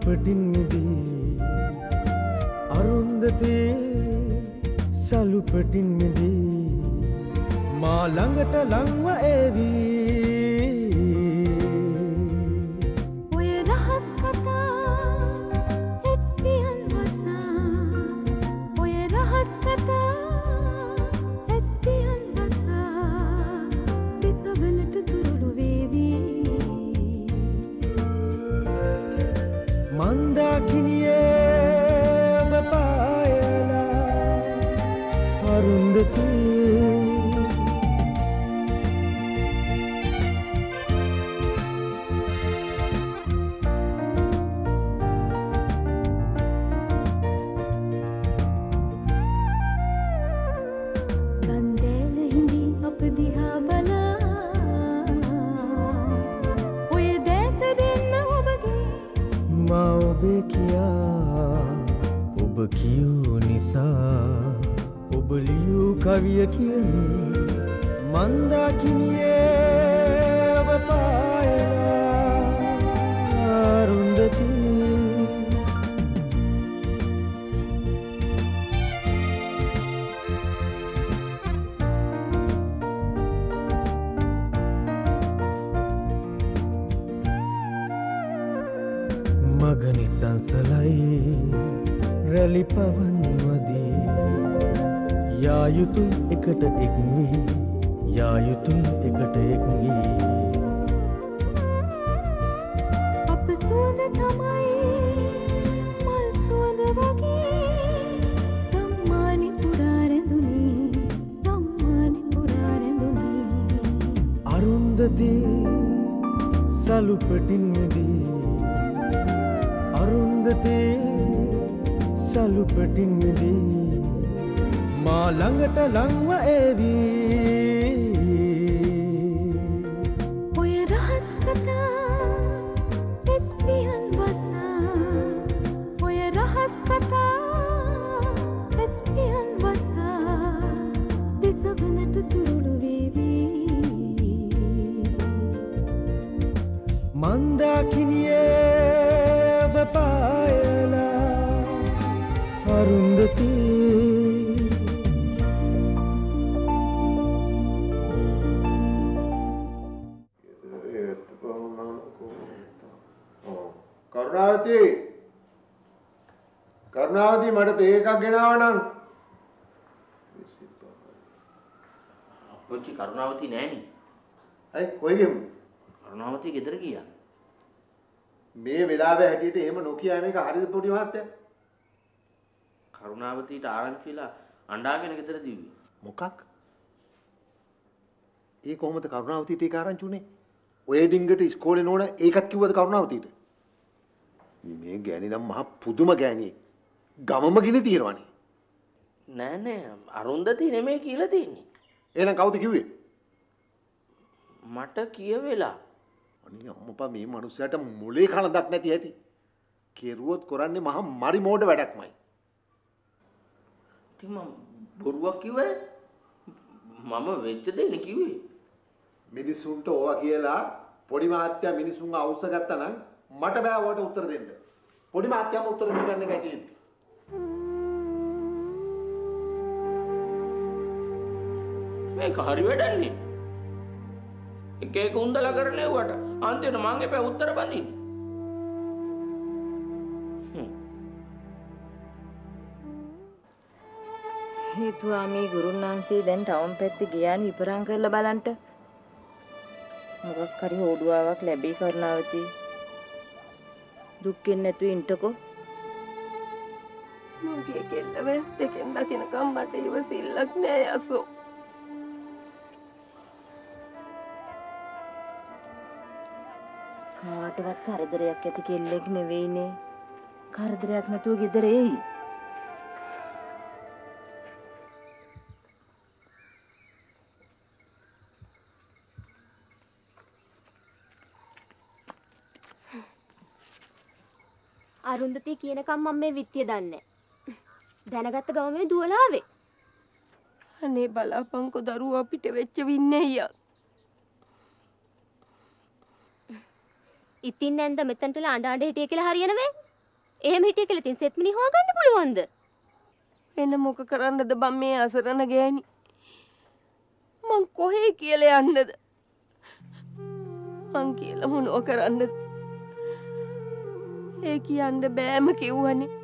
අරුන්දති සලුපටින් මිදී අරුන්දති සලුපටින් මිදී මා ළඟට ලංව ඒවී කියා. ඔබ කියූ නිසා ඔබ ලියූ කවිය කියනි මන්දාකිනියේ ඔබ පායලා පවන්වදී යායුතුයි එකට එක්වී යායුතුයි එකට එක්වී අප සුවඳ තමයි මල් සුවඳ වගේ. ධම්මානි පුරාරැඳුනි ධම්මානි පුරාරැඳුනි අරුන්දති සලුපටින් මිදී අරුන්දති සලුපටින් මිදී මා ළඟට ලංව ඒවී තේ එකක් ගෙනාව නම්. අපච්චි කරුණාවති නෑනි. ඇයි? කොයි ගෙමු කරුණාවති ගෙදර ගියා. මේ වෙලාවේ හැටියට එහෙම නොකිය යන එක හරිද පොඩි මහත්තයා? කරුණාවතිට ආරංචි වෙලා අඬාගෙන ගෙදර දිව්වේ. මොකක්? ඒ කොහොමද කරුණාවතිට ඒක ආරංචි උනේ? ඔය ඩිංගට ඉස්කෝලේ නෝන ඒකත් කිව්වද කරුණාවතිට? මේ ගෑණි නම් මහා පුදුම ගෑණියෙක් ගමම ගිනි තියනවනේ නෑ නෑ අරුන්දති නෙමේ කියලා තියෙන්නේ. එහෙනම් කවුද කිව්වේ මට කියවෙලා. අනේ අම්මපා මේ මිනිස්සයාට මුලේ කලඳක් නැති ඇති කෙරුවොත් කරන්නේ මහා මරි මෝඩ වැඩක්මයි ඉතින් මම බොරුවක් කිව්වේ මම වෙච්ච දේ නේ කිව්වේ. මිනිස්සුන්ට ඕවා කියලා පොඩි මහත්තයා මිනිසුන්ව අවශ්‍ය ගත්තා නම් මට බෑ ඔයාට උත්තර දෙන්න. පොඩි මහත්තයාම උත්තර දෙන්න එකයි තියෙන්නේ. මේක හරි වැඩන්නේ. එක එක උන්දලා කරනෙව්වට අන්තිමට මං එපා උත්තර බඳින්න. හේතුවා මේ ගුරුන් වහන්සේ දැන් ටවුන් පැත්තේ ගියානි ඉපරම් කරලා බලන්න. මොකක් හරි හොඩුවාවක් ලැබී කරුණාවති. දුක්ෙන් නැතුව ඉන්නකෝ. මගේ කෙල්ල වෙස් දෙකෙන් දකිනකම් මට ඉවසිල්ලක් නෑ යසෝ. කාටවත් කරදරයක් ඇති කෙල්ලෙක් නෙවෙයිනේ. කරදරයක් නැතුව ගෙදර එයි. අරුන්දතිය කියනකම් මම මේ විත්තිය දන්නේ. දැනගත්ත ගම මේ දුවලාවේ. අනේ බලාපංකො දරුවා අපිට වෙච්ච වින්නේ අයියා. ඉතින් නැන්ද මෙතනටල අඬ අඬ හිටිය කියලා හරියනවේ එහෙම හිටිය කියලා ඉතින් සෙත්මිනි හොයාගන්න පුළුවන්ද? වෙන මොක කරන්නද බම් මේ අසරණ ගෑණි? මං කොහේ කියලා යන්නද? මං කියලා මොනෝ කරන්නද? ඒ කියන්න බෑම කිව්වනේ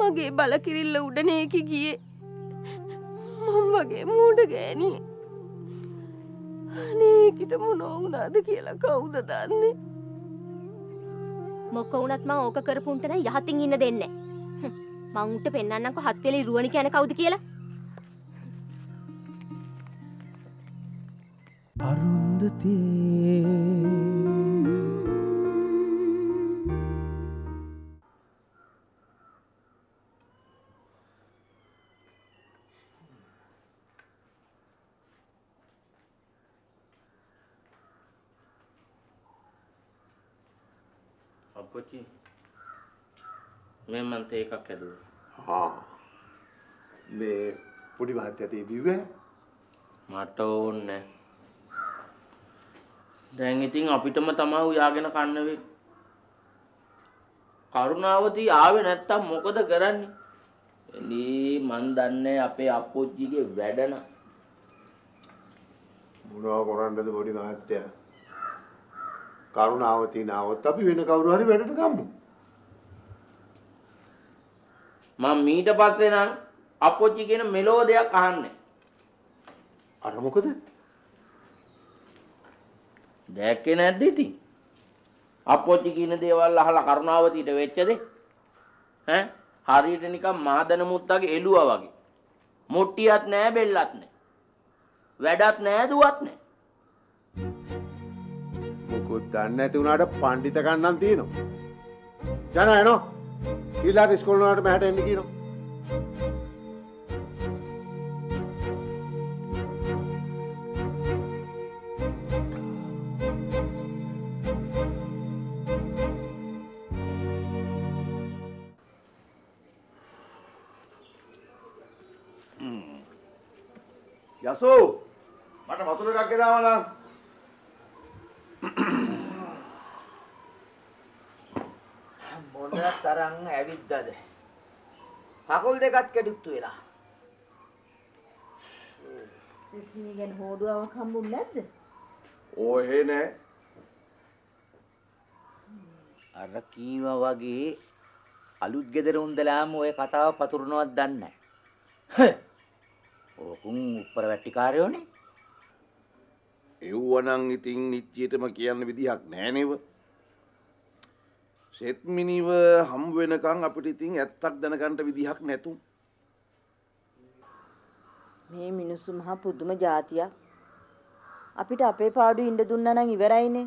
මගේ බලකිරිල්ල උඩන ඒක ගියේ. මං වගේ මූඩ ගෑණි අනේකිට මොනෝ වුණාද කියලා කවුද දන්නේ? මොක වුණත් මං ඕක කරපුන්ට නම් යහතින් ඉන්න දෙන්නේ හ්ම්, මං උන්ට පෙන්වන්නම්කො හත් වෙලේ රුවණි කියන කවුද කියලා. අරුන්දතේ අපච්චි මේ මන්ත එකක් ඇදුව. හා. මේ පොඩි මහත්තයතේ බිව්වේ? මට ඕන්න දැන් ඉතින් අපිටම තමා උයාගෙන කන්නවේ කරුණාවති ආවේ නැත්තම් මොකද කරන්නේ? එලී මන් දන්නේ අපේ අපොච්චිගේ වැඩන. මොනවා කරන්නද පොඩි මහත්තයා කරුණාවති නාවත් අපි වෙන කවුරු හරි වැඩට ගම්මු මම මීට පස්සේ නම් අපොච්චි කියන මෙලෝ දෙයක් අහන්නේ. අර මොකද? දැක්කේ නැද්ද ඉතින්? අපොච්චි කියන දේවල් අහලා කරුණාවතිට වෙච්චද? ඈ? හරියට නිකන් මාදන මුත්තගේ එළුවා වගේ. මුට්ටියක් නෑ බෙල්ලක් නෑ. වැඩක් නෑ දුවත් නෑ දන්නේ නැති වුණාට පඬිත කන්නම් තියෙනවා. යනවා එනවා. ඊළාට ඉස්කෝලේ වලට මෙහාට එන්න කියනවා. යසෝ මට වතුර එකක් ගෙනාවා නම් මොන තරම් ඇවිද්දද? කකුල් දෙකත් කැඩුත්තු වෙලා. සිස්මිනි ගැන හෝඩුවාවක් හම්බුන්නේ නැද්ද? ඕහෙ නෑ. අර කීවා වගේ අලුත් ගෙදර උන්දලාම ඔය කතාව පතුරනවත් දන්නේ නැහැ ඕකුන් උප්පර වැට්ටිකාරයෝනේ එව්වනං ඉතින් නිච්චියටම කියන්න විදිහක් නෑනෙව සෙත්මිනිව හම් වෙනකං අපිට ඉතින් ඇත්තක් දැනගන්ට විදිහක් නැතු මේ මිනිස්සු මහා පුදුම જાතියක්. අපිට අපේ පාඩු ඉන්න දුන්නා නම් ඉවරයිනේ.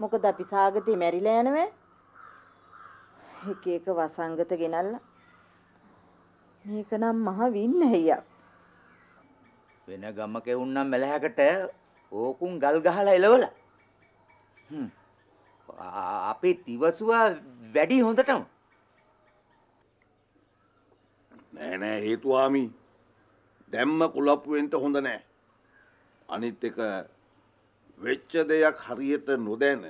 මොකද අපි සාගතේ මැරිලා යනවේ. එක එක වසංගත ගෙනල්ලා. මේක නම් මහ වින්නහියක්. වෙන ගමක එවුන්නම් මැලහැකට ඕකුන් ගල් ගහලා එලවලා හ්ම්. අපේ තිවසුවා වැඩි හොඳටම. නෑ නෑ හේතුවාමි දැම්ම කුලප්පුවෙන්ට හොඳ නෑ. අනිත් එක වෙච්ච දෙයක් හරියට නොදැන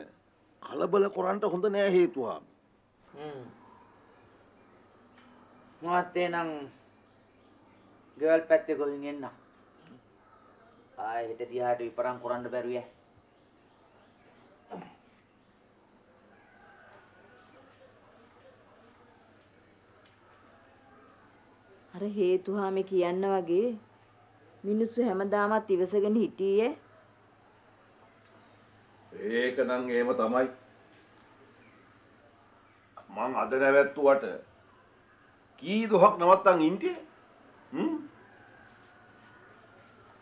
කලබල කොරන්ට හොඳ නෑ හේතුවාමි මොහත්තේ නම් ගෙවල් පැත්තේ ගොහින් එන්න. ආය හෙට දිහාට විපරම් කරන්න බැරුවේ අර හේතුහාමි කියන්න වගේ මිනිස්සු හැමදාමත් ඉවසගෙන හිටියේ ඒක නං ඒම තමයි මං අද නැවැත්තුවට කී දොහක් නවත්තන් ඉන්ටිය හ්ම්?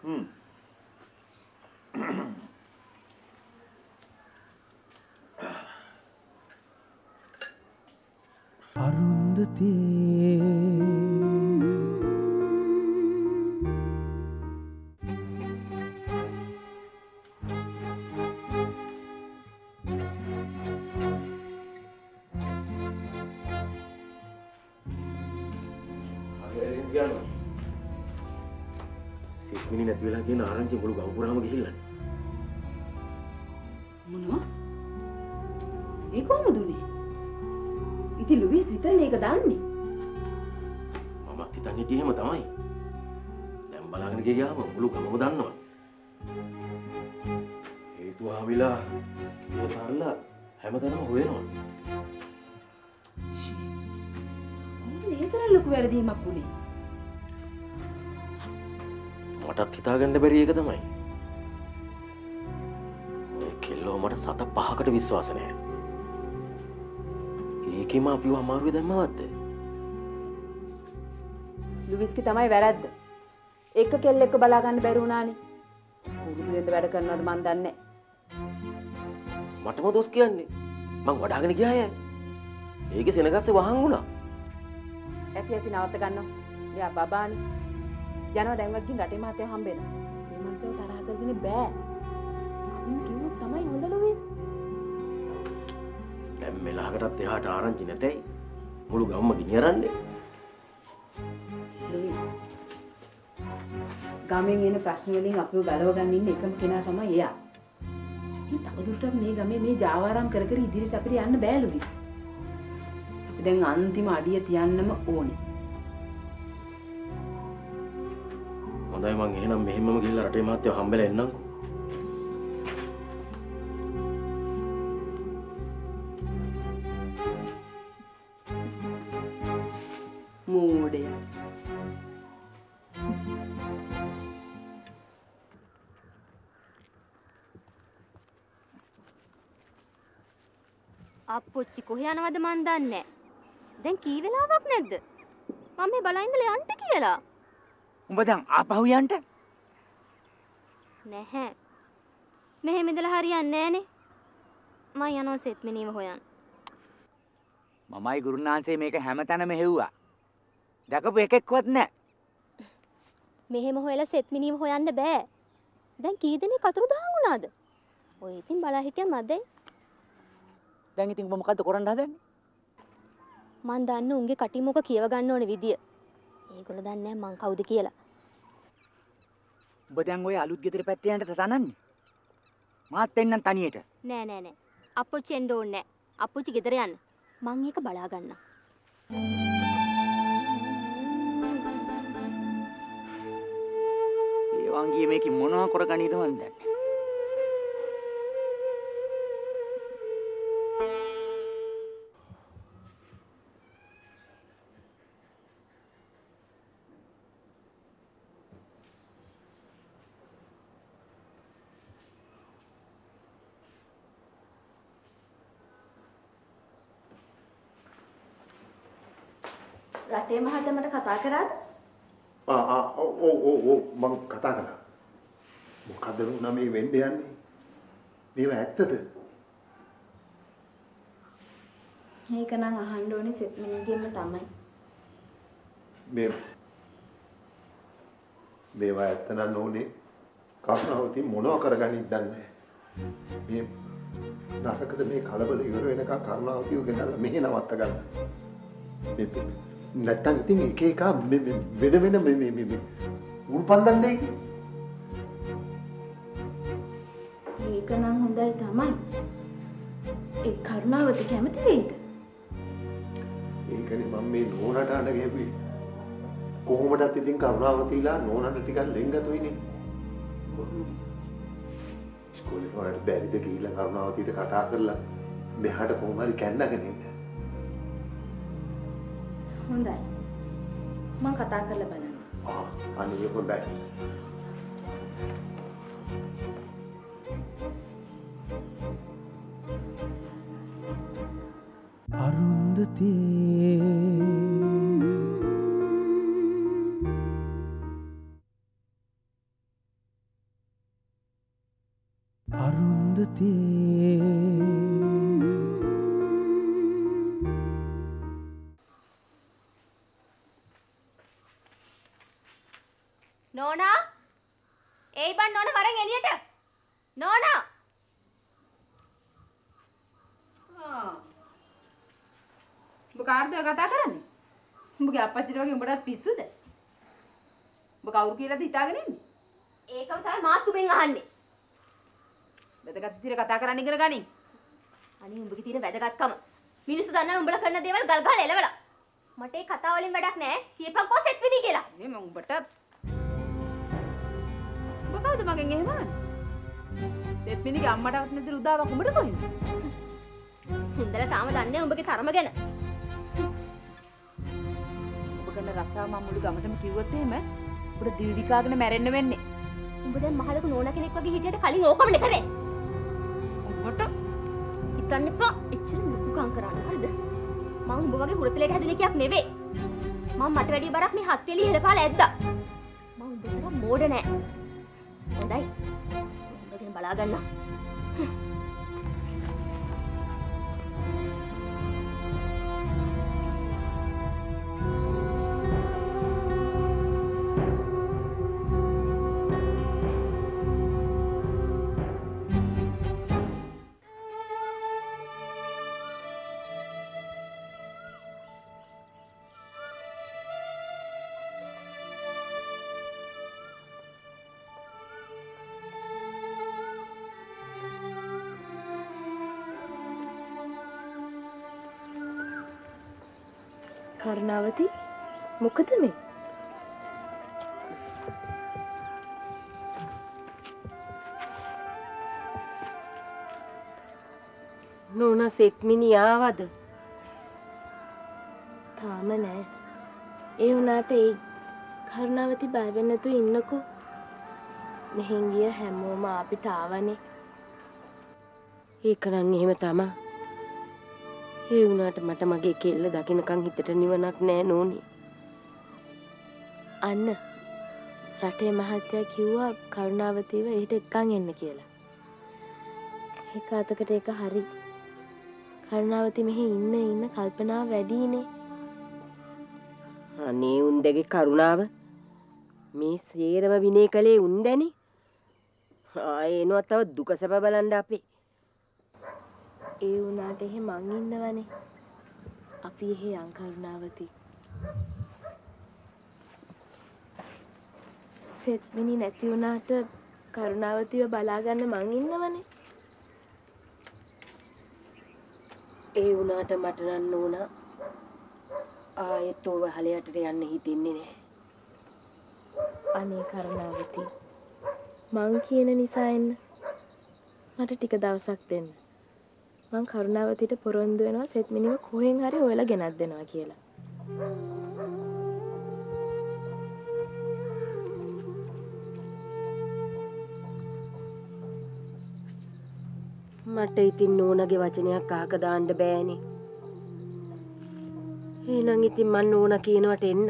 හ්ම්. සිත්මිනි නැති වෙලා කියන ආරංචි මුළු ගවපුරාම ගිහිල්ලා මොනවා ඒ කොහොමද උනේ? ඉතින් ලුයිස් විතර මේක දන්නේ. මමත් හිතන් හිටියේ එහෙම තමයි. දැන් බලාගෙන ගියාම මුළු ගමම දන්නවා. හේතු ආවිලා ඉවසල්ලා හැමතැනම හොයනවා. කොහොමද ඒ තරම් ලොකු වැරදීමක් උනේ? මටත් හිතාගන්න බැරි එක තමයි. කෙල්ලෝ මට සත පහකට විශ්වාස නැහැ. ඒකෙම අපිව අමාරුවේ දැම්මවත්ද? ලුවිස්කි තමයි වැරද්ද. එක කෙල්ලෙක්ව බලා ගන්න බැරි වුණානේ. පුරුදු වෙන්න වැඩ කරනවද මන් දන්නේ මටම දොස් කියන්නේ. මං වඩාගෙන ගියාය. ඒකේ සෙනගස්සේ වහන් වුණා. ඇති ඇති නවත්ත ගන්නවා. මෙයා බබානේ. යනවා දැන්වත් ගින් රටේ මාතේ හම්බෙන්න. මේ මනුස්සයව තරහ කරගෙන බෑ. අපිම කිව්වොත් තමයි හොඳ ලුවිස්. දැන් මෙලහකටත් එහාට ආරංචි නැතයි. මුළු ගම්ම ගිනි අරන්නේ. ලුවිස්. ගමෙන් එන ප්‍රශ්න වලින් අපිව ගලව ගන්න ඉන්න එකම කෙනා තමයි එයා. ඉතින් තවදුරටත් මේ ගමේ මේ ජාවාරම් කර කර ඉදිරියට අපිට යන්න බෑ ලුවිස්. අපි දැන් අන්තිම අඩිය තියන්නම ඕනේ. හොඳයි මං එහෙනම් මෙහෙමම ගිහිල්ලා රටේ මාත්‍යව හම්බෙලා එන්නම්කෝ. මෝඩය. අප්පොච්චි කොහේ යනවද මන් දන්නේ දැන් කී වෙලාවක් නැද්ද මම මේ බලා ඉඳලා යන්න කියලා උඹ දැන් ආපහු යන්න. නැහැ. මෙහෙම ඉඳලා හරියන්නේ නැහනේ. මම යනවා සෙත් මිනීම හොයන්න. මමයි ගුරුනාන්සේ මේක හැමතැනම හෙව්වා. දැකපු එකෙක්වත් නැහැ. මෙහෙම හොයලා සෙත් මිනීම හොයන්න බෑ. දැන් කී දෙනෙක් අතුරු දහන් වුණාද? ඔය ඉතින් බලා හිටියා මදේ. දැන් ඉතින් උඹ මොකද්ද කරන්න හදන්නේ? මන් දන්න උන්ගේ කටිමුක කියව ගන්න ඕන විදිය ඒගොල්ලෝ දන්නේ නැහැ මං කවුද කියලා උඹ දැන් ඔය අලුත් ගෙදර පැත්තේ යන්න තනන්නේ. මාත් එන්නම් තනියට. නෑ නෑ නෑ අප්පොච්චි එන්න ඕනේ නෑ අප්පොච්චි ගෙදර යන්න මං ඒක බලා ගන්නම් ඒ වංගිය මේකේ මොනවා කරගනීද මන් දන්නේ. රටේ මහත්තයා මට කතා කරාද? ආ ආ ඔව් ඔව් ඔව් ඔව් මං කතා කළා. මොකද වුණා මේ වෙන්න යන්නේ? මේව ඇත්තද? ඒක නම් අහන්න ඕනේ සෙත් මිනිගෙන්ම තමයි. මේ මේවා ඇත්ත නම් ඕනේ කරුණාවති මොනව කරගනිත් දන්නේ මේ නරකද මේ කලබල ඉවර වෙනකන් කරුණාවතිව ගෙනල්ලා මෙහෙ නවත්ත ගන්න මේ නැත්තම් ඉතින් එක එක වෙන වෙන මේ මේ මේ මේ උල්පන්දන් දෙයි ඒක නම් හොඳයි තමයි. ඒ කරුණාවති කැමති වෙයිද? ඒකනේ මම මේ නෝනට අඬ ගැහුවේ කොහොමදත් ඉතින් කරුණාවතිලා නෝනට ටිකක් ලෙන්ගතුයිනේ ඉස්කෝලේ වලට බැරිද ගිහිල්ලා කරුණාවතිට කතා කරලා මෙහාට කොහොම හරි කැන්නගෙන ඉන්න හොඳයි. මං කතා කරලා බලන්න. ආ අනේ හොඳයි නෝනා අප්පච්චිට වගේ උඹටත් පිස්සුද? උඹ කවුරු කියලාද හිතාගෙන ඉන්නේ? ඒකම තමයි මාත් උඹෙන් අහන්නේ වැදගත් විදිහට කතා කරන්න ඉගෙන ගනින්. අනේ උඹගේ තියෙන වැදගත්කම. මිනිස්සු දන්නා උඹලා කරන දේවල් ගල් ගහලා එලවලා. මට ඒ කතාව වලින් වැඩක් නැහැ. කියපන්කෝ සෙත් විදි කියලා. මේ මම උඹට උඹ කවුද මගෙන් එහෙම අහන්නේ? සෙත් මිනිගේ අම්මටවත් නැති උදාවක් උඹට කොහෙන්ද? හුන්දලා තාම දන්නේ උඹගේ තරම ගැන. කරන රස්සාව මම මුළු ගමටම කිව්වොත් එහෙම උඹට දීවිකාගෙන මැරෙන්න වෙන්නේ. උඹ දැන් මහලක නෝනා කෙනෙක් වගේ හිටියට කලින් ඕකමනේ කරේ. උඹට හිතන්න එපා. එච්චර ලොකුකම් කරන්න හරිද? මම උඹ වගේ හුරතලයට හැදුන එකක් නෙවෙයි. මම මට වැඩි බරක් මේ හත් වෙලි හෙලපාලා ඇද්දා. මම උඹ තරම් මෝඩ නෑ. හොඳයි. උඹගෙන බලා ගන්නවා. කරුණාවති මොකද මේ? නෝනා සෙත්මිනි ආවද? තාම නෑ. ඒ වුණාට ඒ කරුණාවති බය වෙන්න නැතුව ඉන්නකෝ. මෙහෙන් ගිය හැමෝම අපිට ආවනේ. ඒක නම් එහෙම තමා ඒ වුණාට මට මගේ කෙල්ල දකිනකන් හිතට නිවනක් නෑ නෝනි. අන්න රටේ මහත්තයා කිව්වා කරුණාවතීව ඊට එක්කන් එන්න කියලා. එක අතකට එක හරි. කරුණාවති මෙහි ඉන්න ඉන්න කල්පනාව වැඩිනේ. අනේ උන්දගේ කරුණාව මේ සේරම විනේ කළේ උන්දැනේ. ආයේ එනවා තව දුක සැප බලන්න අපේ. ඒ වුණාට එහෙ මං ඉන්නවනේ. අපි එහෙ යන් කරුණාවති. සෙත්මිනි නැති වුණාට කරුණාවතිව බලාගන්න මං ඉන්නවනේ. ඒ වුණාට මට නම් නෝනා ආයෙත් ඕව හලයටට යන්න හිතෙන්නේ නැහැ. අනේ කරුණාවති. මං කියන නිසා එන්න. මට ටික දවසක් දෙන්න. මං කරුණාවතිට පොරොන්දු වෙනවා සෙත් මිනිව කොහෙන් හරි හොයලා ගෙනත් දෙනවා කියලා. මට ඉතින් නෝනගේ වචනයක් අහක දාන්න බෑනේ. එහෙනම් ඉතින් මන් නෝන කියනවට එන්න.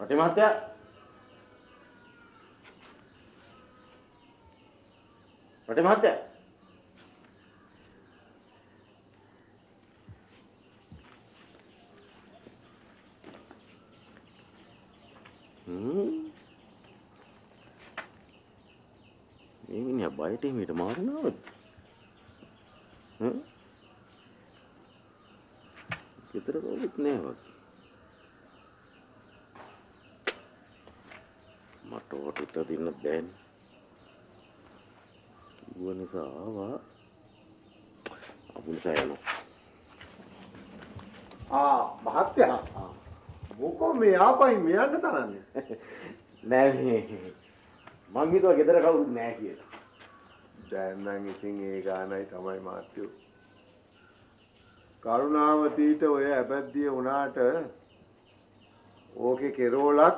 රටේ මහත්තයා. රටේ මහත්තයා. මේ මිනිහා බයට එමෙට මාරනවද හ්ම් ගෙදර කවුරුත් නෑ වගේ මට ඕට උත්තර දෙන්න බෑනේ. කිව්ව නිසා ආවා. අපු නිසා යනවා. ආ මහත්තයා මොකෝ මේ ආපයි මෙයන්න තරන්නේ නෑ මේ මං හිතුවා ගෙදර කවුරුත් නෑ කියලා. දැන් නම් ඉතින් ඒ ගානයි තමයි මාත්‍යෝ කරුණාවතීට ඔය ඇබැද්දිය වුණාට ඕකේ කෙරෝලක්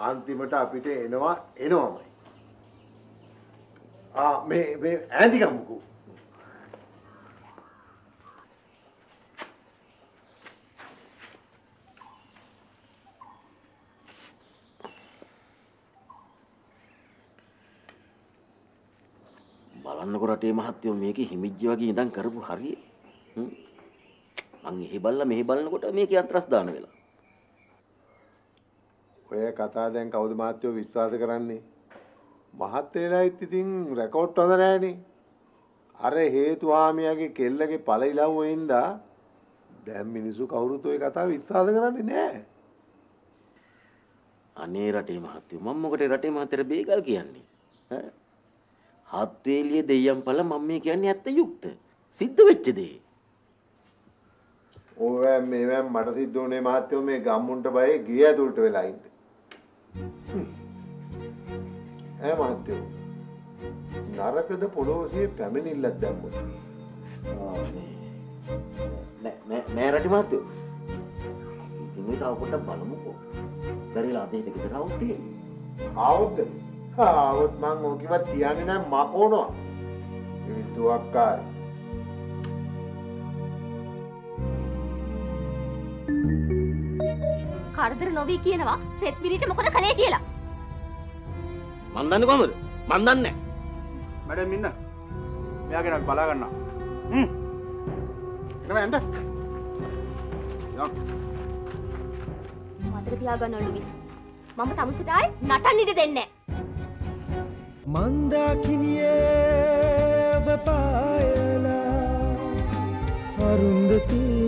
අන්තිමට අපිට එනවා එනවමයි. ආ මේ මේ ඈඳි රටේ මහත්තයෝ මේකේ හිමිජ්ජ වගේ ඉඳන් කරපු හරිය. මං එහෙ බල්ලා මෙහෙ බලනකොට මේකේ අන්තරස් දාන වෙලා. ඔය කතා දැන් කවුද මහත්තයෝ විශ්වාස කරන්නේ? මහත්තයලායිත් ඉතින් රෙකෝඩ් හොඳ නෑනේ. අර හේතුහාමියාගේ කෙල්ලගේ පළ ඉලව්වෙන්දා දැන් මිනිස්සු කවුරුත් ওই කතාව විශ්වාස කරන්නේ නෑ. අනේ රටේ මහත්තයෝ මම මොකටද රටේ මහත්තයට බේගල් කියන්නේ? ඈ? හත්වේලිය දෙයියන් පළ මම මේ කියන්නේ ඇත්ත යුක්ත. සිද්ධ වෙච්ච දේ. ඕවැ මේවැ මට සිද්ධ වුණේ මහත්තයෝ මේ ගම්මුන්ට බයේ ගේ ඇතුළට වෙලා ඉන්න. ඈ මහත්තයෝ. නරකද පොළොවසියේ පැමිණිල්ලක් දැම්මොත්. නෑ නෑ රටේ මහත්තයෝ. ඉතින් මේ තව පොඩ්ඩක් බලමුකෝ. බැරිලා අද හිට ගෙදර આવුත් තියෙන්නේ. ආවොත්ද? ආවොත් මං ඕකිවත් තියන්නේ නෑ මකෝනවා. ඒ තුවක්කාරී. කරදර නොවී කියනවා සෙත් මිනිට මොකද කළේ කියලා. මන් දන්නේ කොහමද? මන් දන්නේ මැඩම් ඉන්න. මෙයාගෙන බලා ගන්නවා. හ්ම්. එනවා යන්න. යන්න. මතක තියාගන්න ලුවිස්. මම තමුසට ආයි නටන්න ඉඩ දෙන්නේ මන්දාකිනියේ ඔබ පායලා අරුන්දතිී